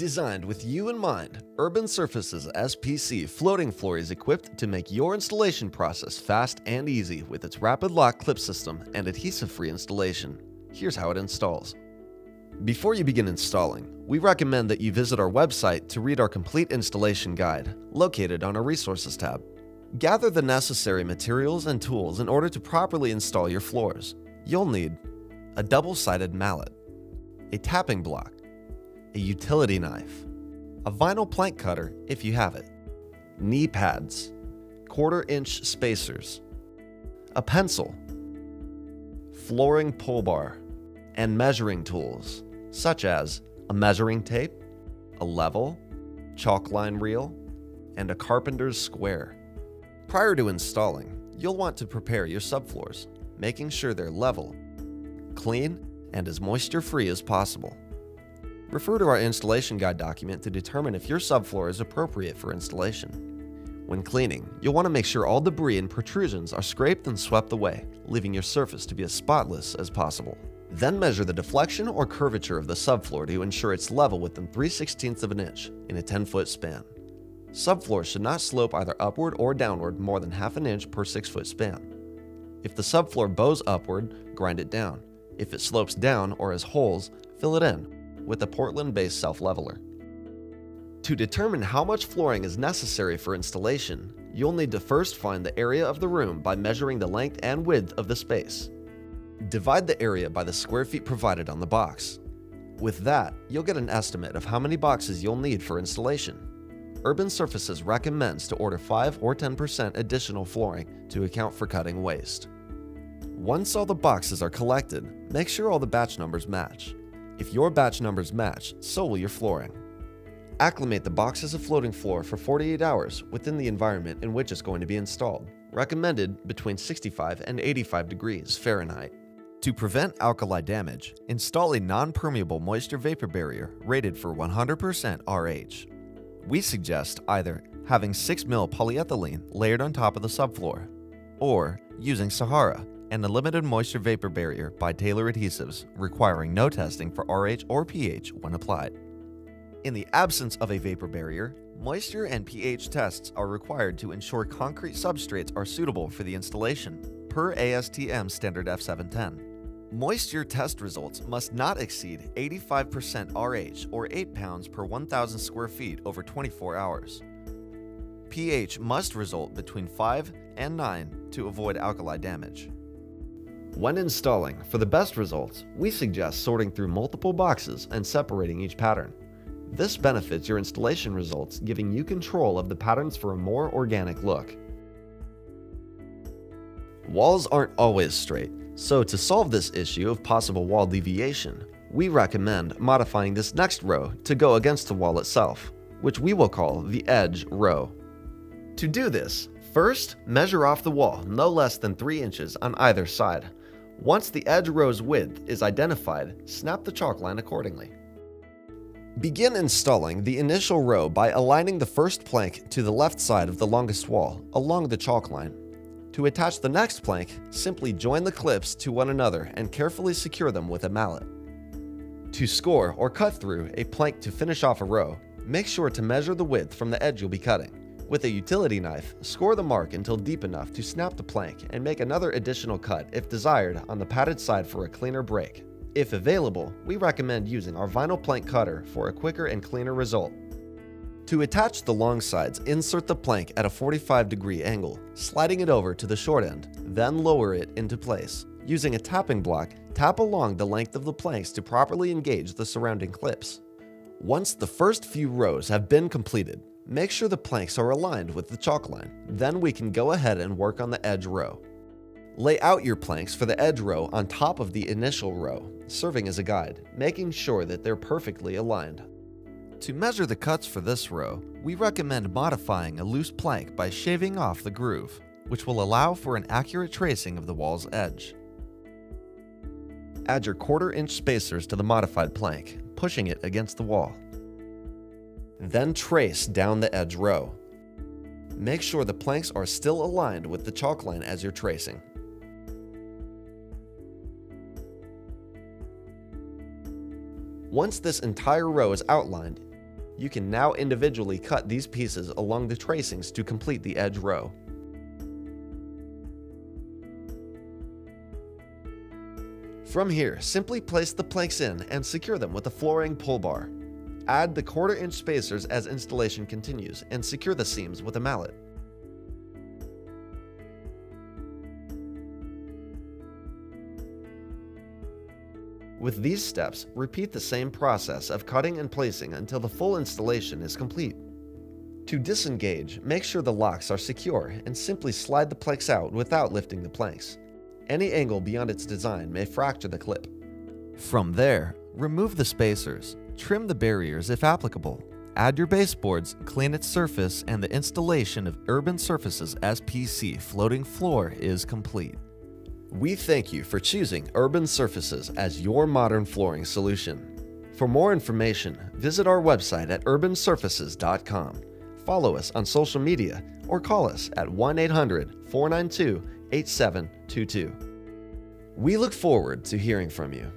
Designed with you in mind, Urban Surfaces SPC floating floor is equipped to make your installation process fast and easy with its rapid lock clip system and adhesive-free installation. Here's how it installs. Before you begin installing, we recommend that you visit our website to read our complete installation guide, located on our Resources tab. Gather the necessary materials and tools in order to properly install your floors. You'll need a double-sided mallet, a tapping block, a utility knife, a vinyl plank cutter if you have it, knee pads, quarter inch spacers, a pencil, flooring pull bar, and measuring tools such as a measuring tape, a level, chalk line reel, and a carpenter's square. Prior to installing, you'll want to prepare your subfloors, making sure they're level, clean, and as moisture free as possible. Refer to our installation guide document to determine if your subfloor is appropriate for installation. When cleaning, you'll want to make sure all debris and protrusions are scraped and swept away, leaving your surface to be as spotless as possible. Then measure the deflection or curvature of the subfloor to ensure it's level within 3 16ths of an inch in a 10 foot span. Subfloors should not slope either upward or downward more than half an inch per 6 foot span. If the subfloor bows upward, grind it down. If it slopes down or has holes, fill it in with a Portland-based self-leveler. To determine how much flooring is necessary for installation, you'll need to first find the area of the room by measuring the length and width of the space. Divide the area by the square feet provided on the box. With that, you'll get an estimate of how many boxes you'll need for installation. Urban Surfaces recommends to order 5 or 10% additional flooring to account for cutting waste. Once all the boxes are collected, make sure all the batch numbers match. If your batch numbers match, so will your flooring. Acclimate the box as a floating floor for 48 hours within the environment in which it's going to be installed, recommended between 65 and 85 degrees Fahrenheit. To prevent alkali damage, install a non-permeable moisture vapor barrier rated for 100% RH. We suggest either having 6 mil polyethylene layered on top of the subfloor, or using Sahara, and a limited moisture vapor barrier by Taylor Adhesives, requiring no testing for RH or pH when applied. In the absence of a vapor barrier, moisture and pH tests are required to ensure concrete substrates are suitable for the installation, per ASTM standard F710. Moisture test results must not exceed 85% RH or 8 pounds per 1,000 square feet over 24 hours. pH must result between 5 and 9 to avoid alkali damage. When installing, for the best results, we suggest sorting through multiple boxes and separating each pattern. This benefits your installation results, giving you control of the patterns for a more organic look. Walls aren't always straight, so to solve this issue of possible wall deviation, we recommend modifying this next row to go against the wall itself, which we will call the edge row. To do this, first measure off the wall no less than 3 inches on either side, once the edge row's width is identified, snap the chalk line accordingly. Begin installing the initial row by aligning the first plank to the left side of the longest wall along the chalk line. To attach the next plank, simply join the clips to one another and carefully secure them with a mallet. To score or cut through a plank to finish off a row, make sure to measure the width from the edge you'll be cutting. With a utility knife, score the mark until deep enough to snap the plank and make another additional cut if desired on the padded side for a cleaner break. If available, we recommend using our vinyl plank cutter for a quicker and cleaner result. To attach the long sides, insert the plank at a 45 degree angle, sliding it over to the short end, then lower it into place. Using a tapping block, tap along the length of the planks to properly engage the surrounding clips. Once the first few rows have been completed, Make sure the planks are aligned with the chalk line. Then we can go ahead and work on the edge row. Lay out your planks for the edge row on top of the initial row, serving as a guide, making sure that they're perfectly aligned. To measure the cuts for this row, we recommend modifying a loose plank by shaving off the groove, which will allow for an accurate tracing of the wall's edge. Add your quarter inch spacers to the modified plank, pushing it against the wall. Then trace down the edge row. Make sure the planks are still aligned with the chalk line as you're tracing. Once this entire row is outlined, You can now individually cut these pieces along the tracings to complete the edge row. From here, simply place the planks in and secure them with a flooring pull bar. Add the quarter inch spacers as installation continues and secure the seams with a mallet. With these steps, repeat the same process of cutting and placing until the full installation is complete. To disengage, make sure the locks are secure and simply slide the planks out without lifting the planks. Any angle beyond its design may fracture the clip. From there, remove the spacers, trim the barriers if applicable, add your baseboards, clean its surface, and the installation of Urban Surfaces SPC floating floor is complete. We thank you for choosing Urban Surfaces as your modern flooring solution. For more information, visit our website at urbansurfaces.com. Follow us on social media or call us at 1 800 492 8722. We look forward to hearing from you.